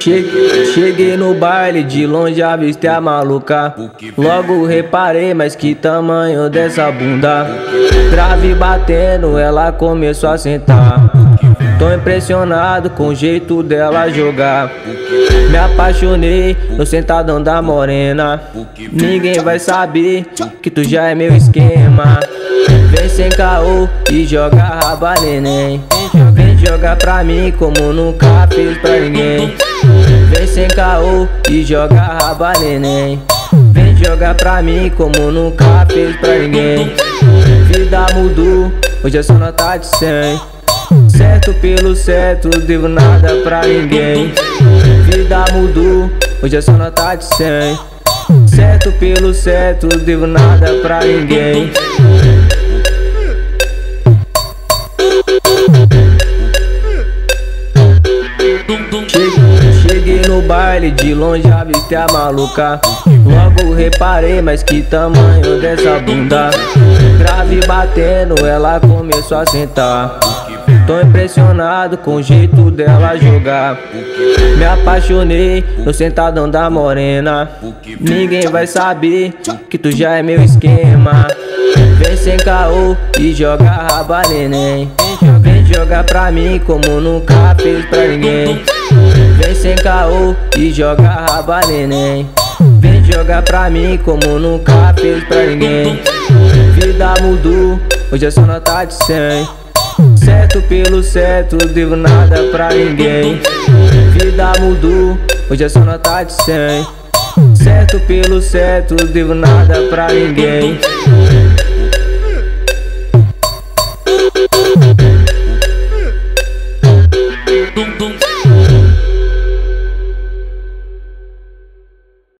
Cheguei, cheguei no baile, de longe avistei a maluca. Logo reparei, mas que tamanho dessa bunda. Grave batendo, ela começou a sentar Tô impressionado com o jeito dela jogar. Me apaixonei no sentadão da morena. Ninguém vai saber que tu já é meu esquema. Vem sem caô e joga raba neném. Vem jogar pra mim como nunca fez pra ninguém. Vem sem caô e joga raba neném. Vem jogar pra mim como nunca fez pra ninguém. Vida mudou, hoje é só nota de 100 Certo pelo certo, devo nada pra ninguém. Vida mudou, hoje é só nota de 100 Certo pelo certo, devo nada pra ninguém. Cheguei no baile, de longe avistei a maluca. Logo reparei, mas que tamanho dessa bunda. Grave batendo, ela começou a sentar Tô impressionado com o jeito dela jogar. Me apaixonei no sentadão da morena. Ninguém vai saber que tu já é meu esquema. Vem sem caô e joga raba neném. Vem jogar pra mim como nunca fez pra ninguém. Vem sem caô e joga raba neném. Vem jogar pra mim como nunca fez pra ninguém. Vida mudou, hoje é só nota de 100 Certo pelo certo, devo nada pra ninguém. Vida mudou, hoje é só nota de 100 Certo pelo certo, devo nada pra ninguém